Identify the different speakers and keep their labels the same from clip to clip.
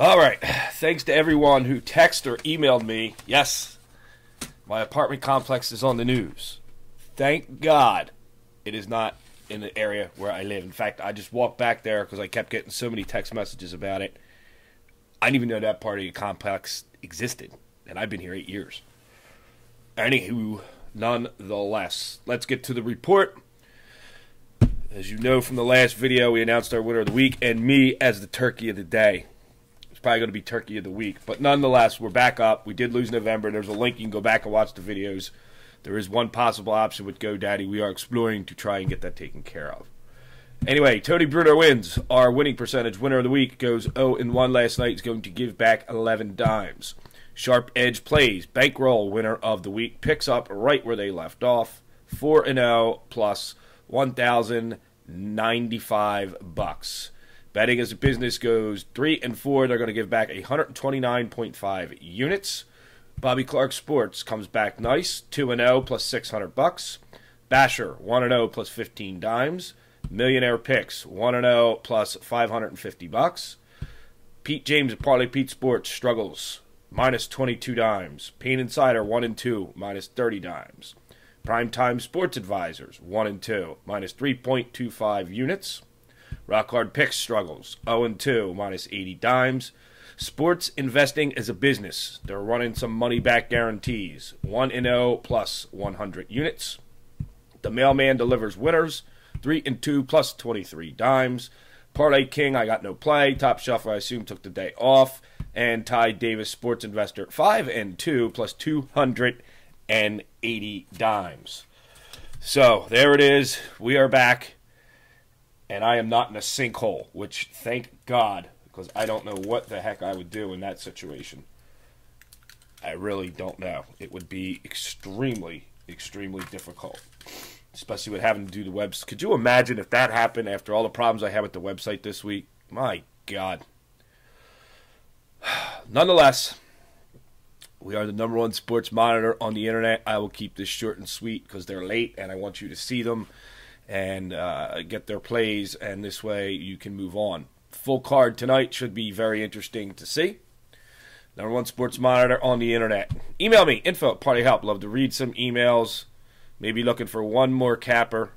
Speaker 1: All right. Thanks to everyone who texted or emailed me. Yes, my apartment complex is on the news. Thank God it is not in the area where I live. In fact, I just walked back there because I kept getting so many text messages about it. I didn't even know that part of the complex existed, and I've been here eight years. Anywho, nonetheless, let's get to the report. As you know from the last video, we announced our winner of the week and me as the turkey of the day. It's probably going to be turkey of the week, but nonetheless, we're back up. We did lose November. There's a link you can go back and watch the videos. There is one possible option with GoDaddy. We are exploring to try and get that taken care of. Anyway, Tony Bruno wins. Our winning percentage winner of the week goes 0 and 1 last night. He's going to give back 11 dimes. Sharp Edge plays bankroll winner of the week picks up right where they left off. 4 and 0 plus 1095 bucks. Betting as a business goes 3 and 4. They're going to give back 129.5 units. Bobby Clark Sports comes back nice, 2 and 0 plus 600 bucks. Basher 1 and 0 plus 15 dimes. Millionaire Picks 1 and 0 plus 550 bucks. Pete James at Parlay Pete Sports struggles minus 22 dimes. Payne Insider 1 and 2 minus 30 dimes. Primetime Sports Advisors 1 and 2 minus 3.25 units. Rock Hard Picks struggles 0 and 2 minus 80 dimes. Sports investing is a business. They're running some money back guarantees 1 and 0 plus 100 units. The mailman delivers winners 3 and 2 plus 23 dimes. Parlay King, I got no play. Top Shuffler, I assume, took the day off. And Ty Davis, Sports Investor, 5 and 2 plus 280 dimes. So there it is. We are back. And I am not in a sinkhole, which thank God, because I don't know what the heck I would do in that situation. I really don't know. It would be extremely, extremely difficult especially with having to do the webs. Could you imagine if that happened after all the problems I had with the website this week? My God. Nonetheless, we are the number one sports monitor on the internet. I will keep this short and sweet because they're late and I want you to see them and uh, get their plays, and this way you can move on. Full card tonight should be very interesting to see. Number one sports monitor on the internet. Email me, info at Parlay Help. Love to read some emails. Maybe looking for one more capper,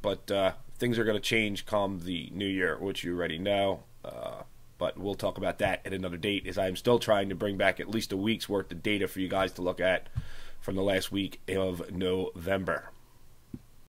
Speaker 1: but uh, things are going to change come the new year, which you already know. Uh, but we'll talk about that at another date, as I'm still trying to bring back at least a week's worth of data for you guys to look at from the last week of November.